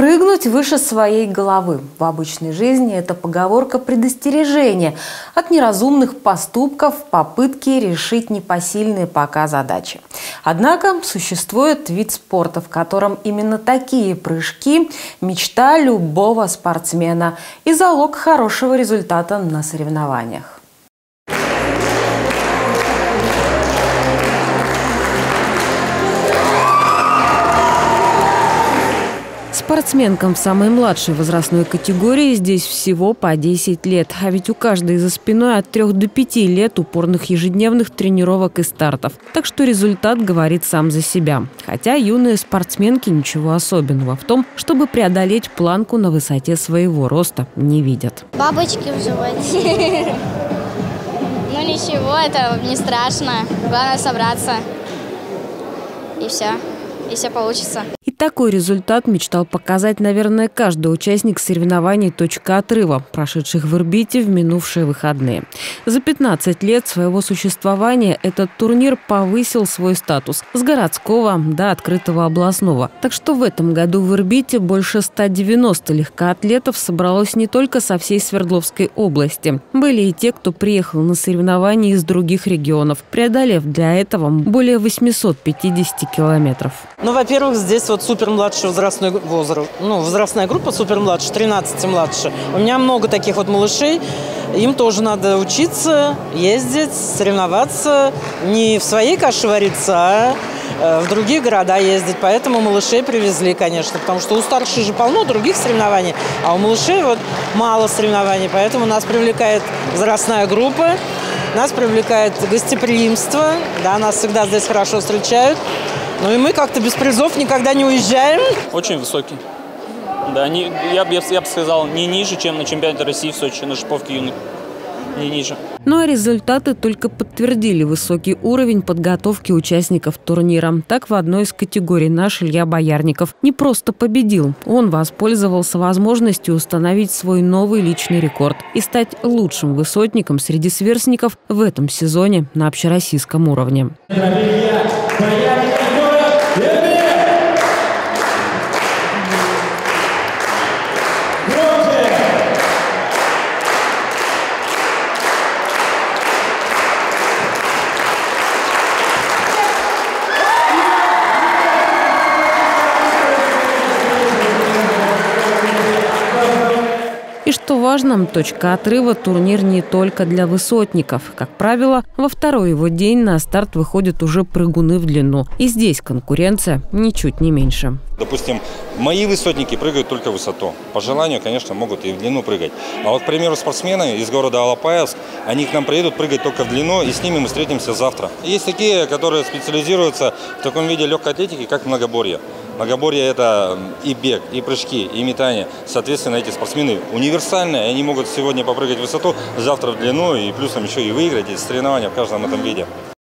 Прыгнуть выше своей головы. В обычной жизни это поговорка предостережения от неразумных поступков, попытки решить непосильные пока задачи. Однако существует вид спорта, в котором именно такие прыжки – мечта любого спортсмена и залог хорошего результата на соревнованиях. Спортсменкам в самой младшей возрастной категории здесь всего по 10 лет. А ведь у каждой за спиной от 3 до 5 лет упорных ежедневных тренировок и стартов. Так что результат говорит сам за себя. Хотя юные спортсменки ничего особенного в том, чтобы преодолеть планку на высоте своего роста, не видят. Бабочки в животе. Ну ничего, это не страшно. Главное собраться. И все. И все получится. Такой результат мечтал показать, наверное, каждый участник соревнований «Точка отрыва», прошедших в Ирбите в минувшие выходные. За 15 лет своего существования этот турнир повысил свой статус с городского до открытого областного. Так что в этом году в Ирбите больше 190 легкоатлетов собралось не только со всей Свердловской области. Были и те, кто приехал на соревнования из других регионов, преодолев для этого более 850 километров. Ну, во-первых, здесь вот супер младший возрастной возраст, ну, возрастная группа супер младше, 13 младше. У меня много таких вот малышей. Им тоже надо учиться, ездить, соревноваться. Не в своей каше вариться, а э, в другие города ездить. Поэтому малышей привезли, конечно, потому что у старших же полно других соревнований, а у малышей вот мало соревнований. Поэтому нас привлекает возрастная группа, нас привлекает гостеприимство, да, нас всегда здесь хорошо встречают. Ну и мы как-то без призов никогда не уезжаем. Очень высокий. Да, не, я, я, я бы сказал, не ниже, чем на чемпионате России в Сочи на шиповке юных. Не ниже. Ну а результаты только подтвердили высокий уровень подготовки участников турнира. Так в одной из категорий наш Илья Боярников не просто победил. Он воспользовался возможностью установить свой новый личный рекорд и стать лучшим высотником среди сверстников в этом сезоне на общероссийском уровне. И что важно, точка отрыва турнир не только для высотников. Как правило, во второй его день на старт выходят уже прыгуны в длину. И здесь конкуренция ничуть не меньше. Допустим, мои высотники прыгают только в высоту. По желанию, конечно, могут и в длину прыгать. А вот, к примеру, спортсмены из города Алапаевск, они к нам приедут прыгать только в длину, и с ними мы встретимся завтра. Есть такие, которые специализируются в таком виде легкой атлетики, как многоборье. Многоборье – это и бег, и прыжки, и метание. Соответственно, эти спортсмены универсальные, они могут сегодня попрыгать в высоту, завтра в длину, и плюсом еще и выиграть эти соревнования в каждом этом виде.